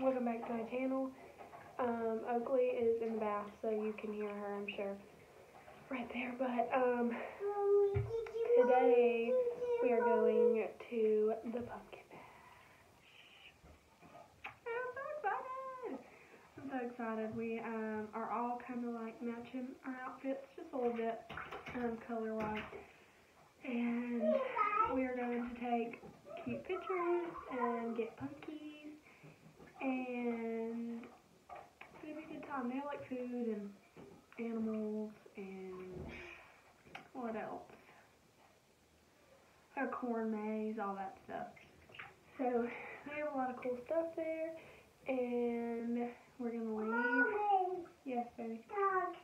welcome back to my channel. Um, Oakley is in the bath, so you can hear her, I'm sure, right there. But um, today we are going to the pumpkin patch. I'm so excited! I'm so excited. We um, are all kind of like matching our outfits just a little bit, um, color-wise. And we are going to take cute pictures and get punkies and it's gonna be a good time. They like food and animals and what else? A corn maze, all that stuff. So they have a lot of cool stuff there and we're gonna leave. Yes, baby. Dog.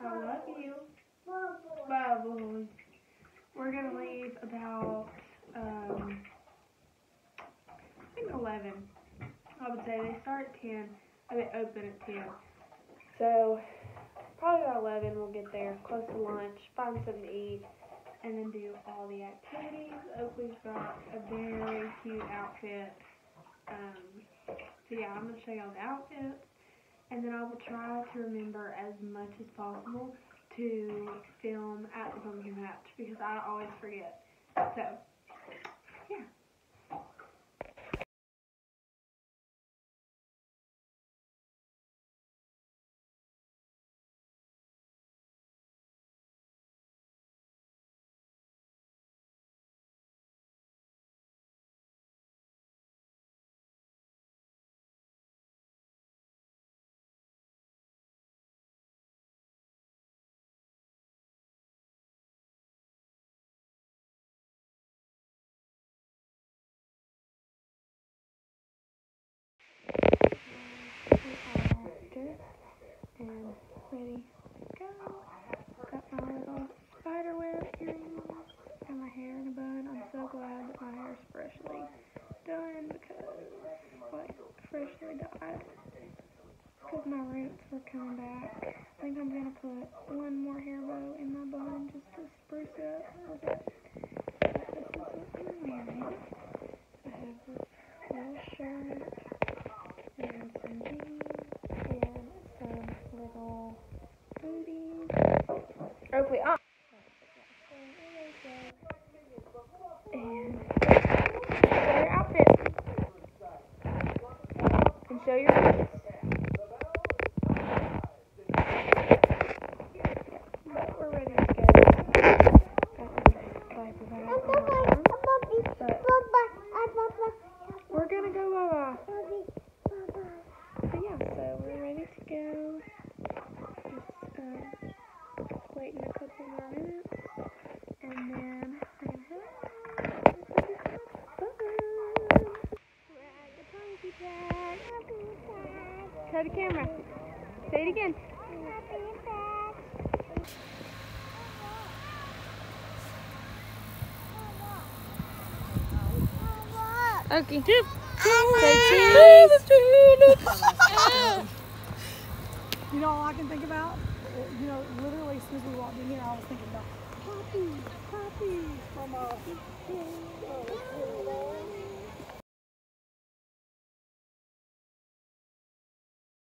I love you. Bye, We're gonna leave about um, I think 11. I would say they start at 10, and they open at 10. So, probably about 11 we'll get there, close to lunch, find something to eat, and then do all the activities. Oakley's got a very cute outfit. Um, so yeah, I'm going to show y'all the outfits, and then I will try to remember as much as possible to film at the pumpkin patch because I always forget. So, and ready to go. Got my little spider web earrings my hair in a bun. I'm so glad that my hair is freshly done because, like, freshly dyed. Because my roots were coming back. I think I'm going to put one more hair bow in my bun just to spruce it up a little bit. But this is what I'm wearing. I have this little shirt and some jeans and some little booties. Oakley, ah! And show your outfit. And show your boots. But we're ready to go. Got my diaper bag on my arm. But we're gonna go bye-bye. So yeah, so we're ready to go. Just um, waiting a couple more minutes, and then fun. We're at the Patch. Show the camera. Say it again. Okay. Say cheese. You know all I can think about? You know, literally as soon as we walked in here, I was thinking about Poppy, Poppy from uh,